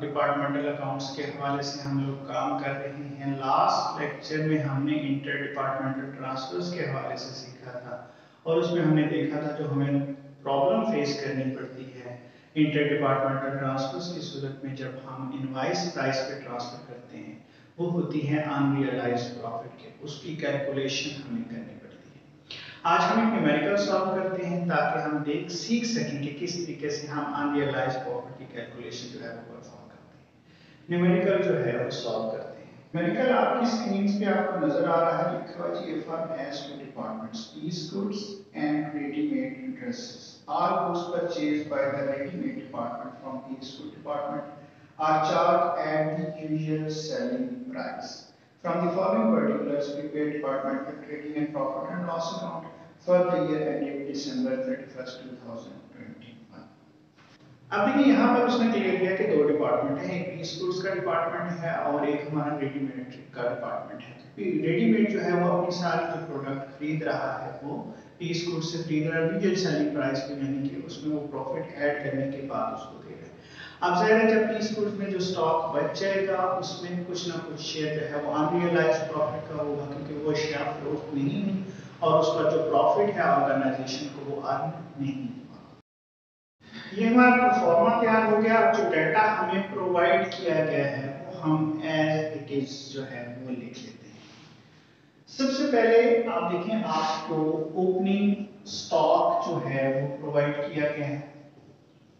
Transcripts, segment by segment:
Departmental accounts के हवाले से हम लोग काम कर रहे हैं लास्ट लेक्चर में हमने इंटर डिपार्टमेंटल ट्रांसफर्स के हवाले से सीखा था और उसमें हमने देखा था जो हमें प्रॉब्लम फेस करनी पड़ती है इंटर डिपार्टमेंटल ट्रांसफर्स की सूरत में जब हम इनवाइस प्राइस पे ट्रांसफ़र करते हैं, वो होती है अनरियलाइज प्रॉफिट के, उसकी कैलकुलेशन हमें करनी आज हम एक न्यूमेरिकल सॉल्व करते हैं ताकि हम देख, सीख सकें कि किस तरीके से हम अनरियलाइज प्रॉफिट की कैलकुलेशन जो है वो परफॉर्म करते हैं। न्यूमेरिकल जो है वो सॉल्व करते हैं। न्यूमेरिकल आपकी स्क्रीन पे आपको नज़र आ रहा है, लिखा हुआ जी firm has two departments piece goods and readymade dresses are goods purchased by the readymade department from piece good department are charge at the usual selling price From the following particulars, prepare departmental trading and profit and loss account for the year ending December 31st 2021 अब देखिए यहाँ पर उसने clear किया कि दो department है एक पीस गुड्स का डिपार्टमेंट है और एक हमारा रेडीमेड का डिपार्टमेंट है। रेडीमेड जो है वो अपनी सारी जो प्रोडक्ट खरीद रहा है वो पीस गुड्स से खरीद रहा है रिटेल सेलिंग प्राइस पे यानी कि उसमें वो प्रॉफिट ऐड करने के बाद उसको दे रहा है। अब ज़ाहिर है जब पीस गुड्स में जो स्टॉक बच जाएगा, उसमें कुछ ना कुछ शेयर जो है वो अनरियलाइज प्रॉफिट का होगा, क्योंकि वो शेयर फ्लोट नहीं हुई और उसका जो प्रॉफिट है ऑर्गेनाइजेशन को वो अर्न नहीं ये हमारा परफॉर्मा तैयार हो गया। जो डाटा हमें प्रोवाइड किया गया है, वो हम एज इट इज़ जो है वो लिख लेते हैं। सबसे पहले आप देखें, आपको ओपनिंग स्टॉक जो है वो प्रोवाइड किया गया है।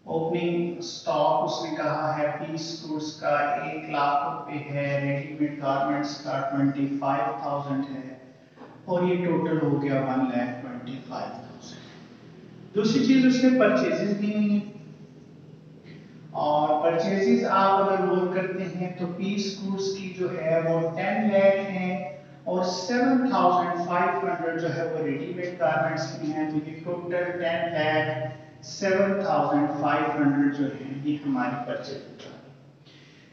ओपनिंग स्टॉक उसने कहा है पीस गुड्स का एक लाख रुपए है रेडीमेड गारमेंट्स का ट्वेंटी फाइव थाउज़ेंड है। और ये टोटल हो गया one lakh twenty five thousand दूसरी चीज़ उसने परचेजेस दी हुई है। और परचेजेस आप अगर रोल करते हैं तो पीस गुड्स की जो है, वो टेन लैख है और सेवन थाउज़ेंड फाइव हंड्रेड जो है, वो रेडीमेड गारमेंट्स की हैं तो ये total ten lakh seven thousand five hundred जो है, ये हमारी परचेज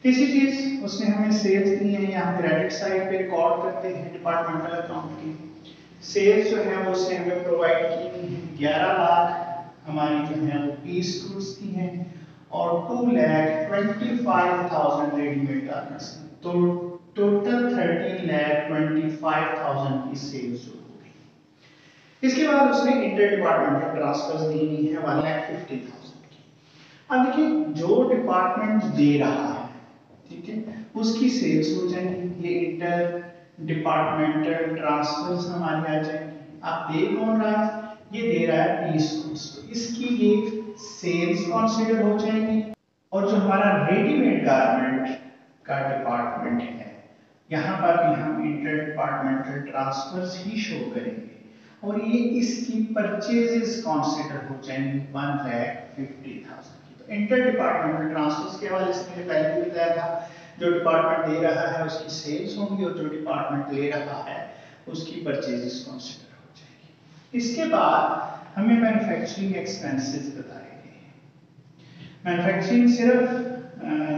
तीसरी चीज़ उसने हमें सेल्स दी है या हम क्रेडिट साइड पे रिकॉर्ड करते हैं डिपार्टमेंटल अकाउंट की। सेल्स जो है, वो उसने हमें प्रोवाइड की हुई है। ग्यारह लाख हमारी जो है, वो पीस गुड्स की हैं और two lakh twenty five thousand readymade garments तो total thirteen lakh twenty five thousand की सेल्स जो हो गई इसके बाद उसने इंटर डिपार्टमेंटल ट्रांसफर्स दी हुई है वन लैख फिफ्टी थाउज़ेंड की। अब देखिए, जो डिपार्टमेंट दे रहा है, ठीक है, उसकी सेल्स हो जाएँगी, ये इंटर डिपार्टमेंटल ट्रांसफर्स हमारे आ जाएँगे। आप दे कौन रहा है? ये दे रहा है गुड्स तो इसकी ये सेल्स कंसीडर हो जाएँगी। और जो हमारा रेडीमेड गारमेंट का डिपार्टमेंट है, यहाँ पर भी हम इंटर डिपार्टमेंटल ट्रांसफर्स ही शो करेंगे। और ये इसकी परचेजेस कंसीडर हो जाएँगी one lakh fifty thousand inter departmental transfers के हवाले से मैंने पहले भी बताया था, जो डिपार्टमेंट दे रहा है उसकी सेल्स होंगी और जो डिपार्टमेंट ले रहा है उसकी परचेजेस कंसीडर हो जाएगी। इसके बाद हमें मैन्युफैक्चरिंग एक्सपेंसेस बताए गए मैन्युफैक्चरिंग सिर्फ़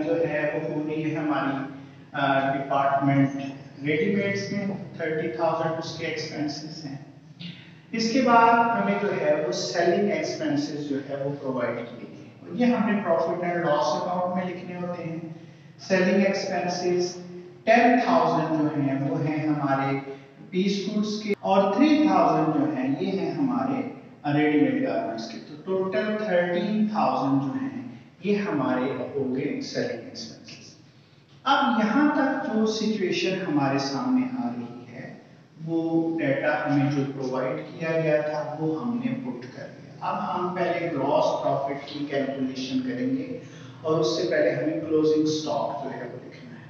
जो है वो हो रही है हमारी डिपार्टमेंट रेडीमेड्स में थर्टी थाउज़ेंड उसके एक्सपेंसेस हैं। इसके बाद हमें जो है वो सेलिंग एक्सपेंसेस जो है वो प्रोवाइड किए ये हमने प्रॉफिट एंड लॉस अकाउंट में लिखने होते हैं। सेलिंग एक्सपेंसेस 10000 जो हैं वो हैं हमारे पीस गुड्स के और 3000 जो हैं ये हैं हमारे रेडीमेड गारमेंट्स के। तो टोटल 13000 जो हैं ये हमारे हो गए सेलिंग एक्सपेंसेस अब यहाँ तक जो सिचुएशन हमारे सामने आ रही है वो डाटा हमें जो प्रोवाइड किया गया था, वो हमने पुट कर दिया। अब हम पहले ग्रॉस प्रॉफिट की कैलकुलेशन करेंगे और उससे पहले हमें क्लोजिंग स्टॉक जो है वो लिखना है।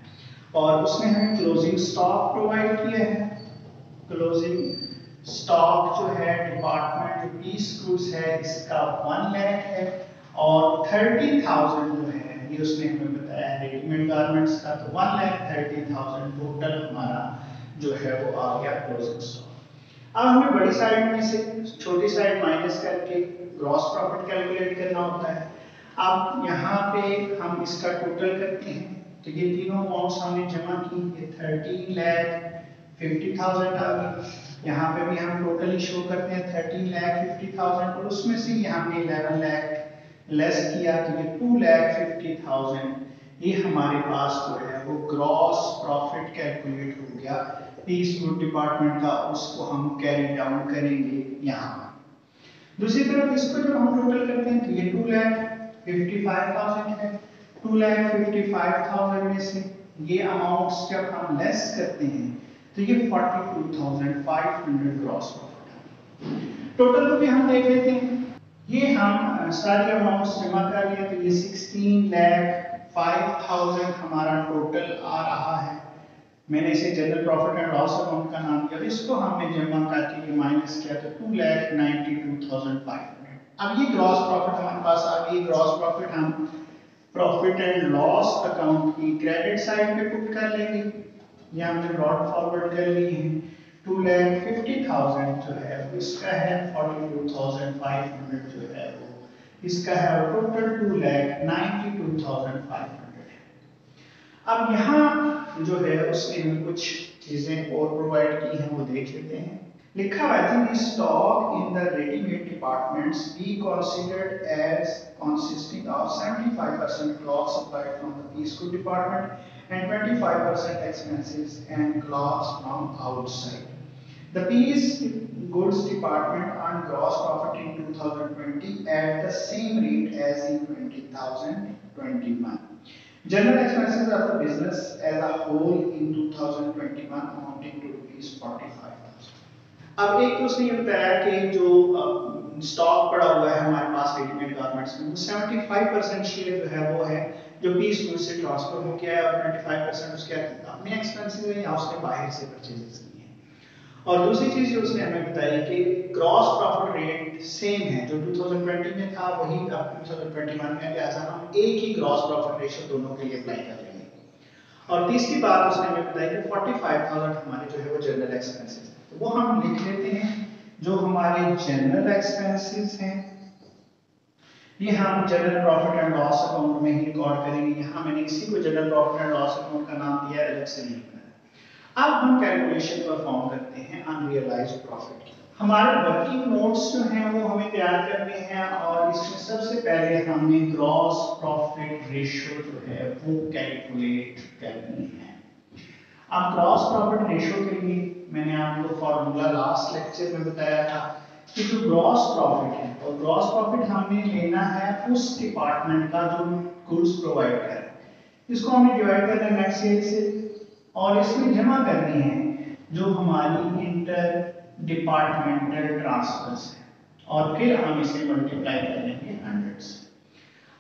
और उसमें हमें क्लोजिंग स्टॉक प्रोवाइड किया है। क्लोजिंग स्टॉक जो है डिपार्टमेंट पीस गुड्स है, इसका वन लैख है और थर्टी थाउज़ेंड जो है, ये उसने हमें बताया रेडीमेड गारमेंट्स का तो one lakh thirty thousand total हमारा जो है वो आ गया क्लोजिंग स्टॉक अब हमें बड़ी साइड में से छोटी साइड माइनस करके ग्रॉस प्रॉफिट कैलकुलेट करना होता है। अब यहाँ पे हम इसका टोटल करते हैं। तो ये तीनों अमाउंट्स हमने जमा की, ये थर्टीन लैख फिफ्टी थाउज़ेंड आ गई। यहाँ पे भी हम टोटली शो करते हैं थर्टीन लैख फिफ्टी थाउज़ेंड और उसमें से यहाँ पे इलेवन लैख लेस किया तो ये टू लैख फिफ्टी थाउज़ेंड ये हमारे पास जो है वो ग्रॉस प्रॉफिट कैलकुलेट हो गया। पीस गुड डिपार्टमेंट का उसको हम कैरी डाउन करेंगे यहाँ दूसरी तरफ़ इसको जब हम टोटल करते हैं तो ये two lakh fifty five thousand है। Two lakh fifty five thousand में से ये अमाउंट्स जब हम लेस करते हैं तो ये forty two thousand five hundred gross profit total को भी हम देख लेते हैं। ये हम सारे अमाउंट्स जमा कर लिए तो ये 16 लाख 5000 हमारा टोटल आ रहा है। मैंने इसे general profit and loss account का नाम दिया इसको हमने जमा करके माइनस किया तो two lakh ninety two thousand five hundred अब ये ग्रॉस प्रॉफिट हमारे पास आ गई। ग्रॉस प्रॉफिट हम प्रॉफिट एंड लॉस अकाउंट की क्रेडिट साइड पे पुट कर लेंगे। ये हमने ब्रॉड फॉरवर्ड कर ली है। टू लैख फिफ्टी थाउज़ेंड जो है इसका है forty two thousand five hundred जो है वो इसका है। Total two lakh ninety two thousand five hundred अब यहाँ जो है उसने भी कुछ चीज़ें और प्रोवाइड की हैं, वो देख लेते हैं। लिखा I think this stock in the readymade departments be considered as consisting of 75% cloth supplied from the piece good department and 25% expenses and cloth from outside the piece goods department on gross profit in 2020 at the same rate as in 2021 General expenses of the business as a whole in 2021 amounting to rupees 45,000. अब एक तो उसने ये बताया कि जो stock पड़ा हुआ है हमारे पास रेडीमेड गारमेंट्स में वो 75 परसेंट शेयर जो है वो है जो पीस गुड से ट्रांसफ़र हो गया है और 25 परसेंट उसके अपने एक्सपेंसेस हैं या उसने बाहर से परचेजेस किए और दूसरी चीज़ जो उसने हमें बताई कि क्रॉस प्रॉफिट रेट सेम है, जो 2020 में था, वही अब 2021 में लिहाजा हम एक ही क्रॉस प्रॉफिट रेशियो दोनों के लिए अप्लाई कर हैं। और तीसरी बात उसने हमें बताई कि 45000 हमारे जो है वो जनरल एक्सपेंसेस तो वो हम लिख लेते हैं जो हमारे जनरल एक्सपेंसेस हैं। ये हम general profit and loss account में ही रिकॉर्ड करेंगे। यहाँ मैंने इसी को general profit and loss account का नाम दिया है, अलग से नहीं अब हम कैलकुलेशन परफॉर्म करते हैं अनरियलाइज प्रॉफिट की। हमारे वर्किंग नोट्स जो हैं, वो हमें तैयार करने हैं और इसमें सबसे पहले हमने ग्रॉस प्रॉफिट रेशियो जो है, वो कैलकुलेट करनी है। अब ग्रॉस प्रॉफिट रेशियो के लिए मैंने आपको फॉर्मूला लास्ट लेक्चर में बताया था कि जो ग्रॉस प्रॉफिट है, और ग्रॉस प्रॉफिट हमने लेना है उस डिपार्टमेंट का जो गुड्स प्रोवाइड कर इसको हमें डिवाइड करना है नेट सेल से। और इसमें जमा करनी है जो हमारी इंटर डिपार्टमेंटल ट्रांसफर्स है। और फिर हम इसे मल्टीप्लाई कर लेंगे हंड्रेड से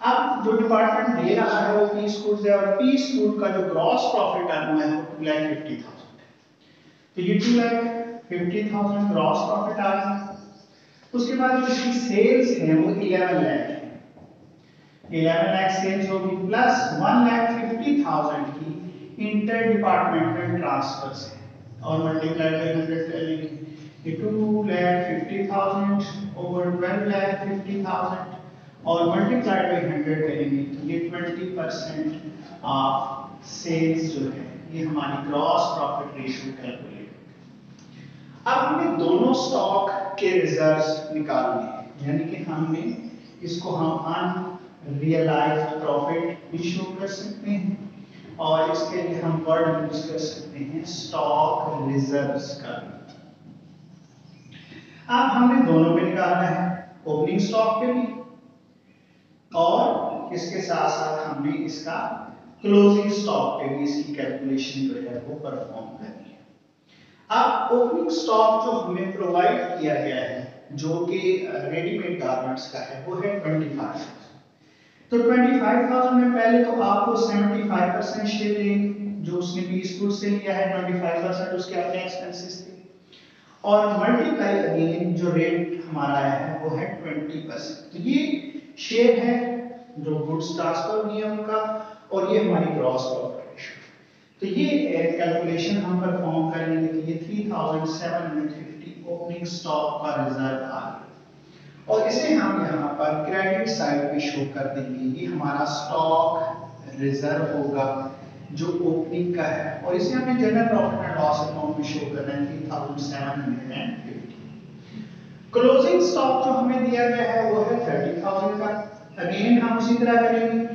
अब जो डिपार्टमेंट दे रहा है वो पीस गुड्स है और पीस गुड का जो ग्रॉस प्रॉफिट हुआ है वो टू लैख फिफ्टी थाउज़ेंड है तो ये two lakh fifty thousand gross profit आ गया उसके बाद जो इसकी सेल्स है वो इलेवन लैख है। इलेवन लैख सेल्स होगी plus one lakh fifty thousand की इंटर डिपार्टमेंटल ट्रांसफ़र से और मल्टीप्लाई बाय 100 करेंगे ये 2 लाख 50000 ओवर 12 लाख 50000 और मल्टीप्लाई बाय 100 करेंगे तो ये 20% ऑफ़ सेल्स जो है, ये हमारी ग्रॉस प्रॉफिट रेशियो कैलकुलेट अब हमें दोनों स्टॉक के रिजर्व्स निकालने हैं। यानी कि हमने इसको हम अनरियलाइज्ड प्रॉफिट भी शो कर सकते हैं और इसके लिए हम वर्ड यूज़ कर सकते हैं स्टॉक रिजर्व्स का। अब हमने दोनों पे निकालना है ओपनिंग स्टॉक पे भी और इसके साथ साथ हमने इसका क्लोजिंग स्टॉक पे भी इसकी कैलकुलेशन जो है वो परफॉर्म करनी है। अब ओपनिंग स्टॉक जो हमें प्रोवाइड किया गया है, जो कि रेडीमेड गारमेंट्स का है, वो है 25 तो 25,000 में पहले तो आपको 75 परसेंट शेयर देंगे जो उसने 20 फुट से लिया है 25 परसेंट उसके अपने एक्सपेंसेस थे। और मल्टीप्लाई अगेन जो रेट हमारा है वो है 20 परसेंट तो ये शेयर है जो गुड्स ट्रांसफ़र है उनका और ये हमारी ग्रॉस प्रॉफिट तो ये कैलकुलेशन हम परफॉर्म करेंगे तो ये 3750 ओपनिंग स्टॉक का रिज़ल्ट आ और इसे हम यहाँ पर क्रेडिट साइड पे शो कर देंगे। ये हमारा स्टॉक रिज़र्व होगा, जो ओपनिंग का है। और इसे हमें general profit and loss account में शो करना है। Three thousand seven hundred and closing stock जो हमें दिया गया है, वो है थर्टी थाउज़ेंड का। अगेन हम उसी तरह करेंगे।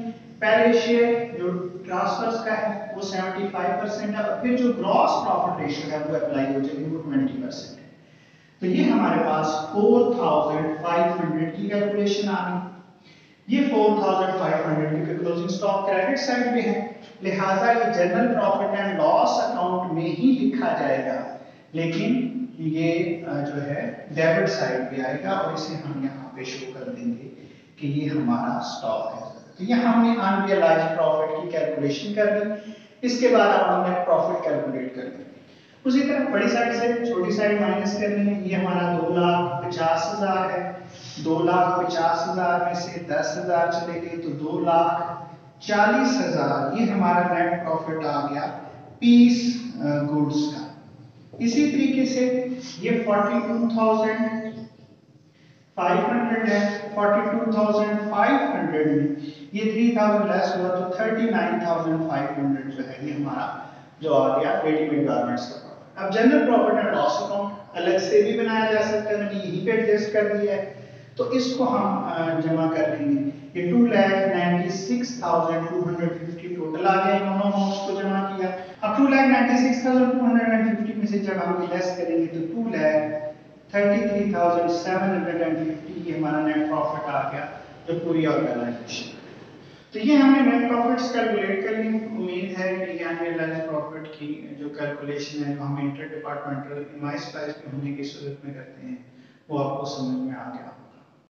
पहले शेयर जो ट्रांसफर्स का है, वो 75 परसेंट है। और फिर जो ग्रॉस प्रॉफिट रेशियो है, वो अप्लाई हो जाएगी वो 20 परसेंट तो ये हमारे पास 4500 की कैलकुलेशन आ गई। ये 4500 की क्लोजिंग स्टॉक क्रेडिट साइड पे है। लिहाजा ये general profit and loss account में ही लिखा जाएगा। लेकिन ये जो है डेबिट साइड पे आएगा और इसे हम यहाँ पे शो कर देंगे कि ये हमारा स्टॉक है। तो यहाँ हमने अनरियलाइज प्रॉफिट की कैलकुलेशन कर ली इसके बाद अब हमने प्रॉफिट कैलकुलेट कर ली उसी तरह बड़ी साइड से छोटी साइड माइनस करनी है। ये हमारा दो लाख पचास हज़ार है। दो लाख पचास हज़ार में से दस हज़ार चले गए तो दो लाख चालीस हज़ार। ये हमारा नेट प्रॉफिट आ गया पीस गुड्स का। इसी तरीके से ये forty two thousand five hundred है। Forty two thousand five hundred में ये थ्री थाउज़ेंड लेस हुआ तो thirty nine thousand five hundred जो है, ये हमारा जो आ गया रेडीमेड गारमेंट्स का। अब general profit and loss account अलग से भी बनाया जा सकता है, मैंने यहीं पे एडजस्ट कर दिया है। तो इसको हम जमा कर लेंगे ये two lakh ninety six thousand two hundred fifty total आ गया। दोनों अमाउंट्स को जमा किया। अब two lakh ninety six thousand two hundred and fifty में से जब हम लेस करेंगे तो two lakh thirty three thousand seven hundred and fifty ये हमारा नेट प्रॉफिट आ गया, जो पूरी ऑर्गेनाइजेशन तो ये हमने नेट प्रॉफिट्स कैलकुलेट कर ली उम्मीद है कि ये अनरियलाइज प्रॉफिट की जो कैलकुलेशन है, जो हम इंटर डिपार्टमेंटल इमाइस प्राइस पे होने की सूरत में करते हैं, वो आपको समझ में आ गया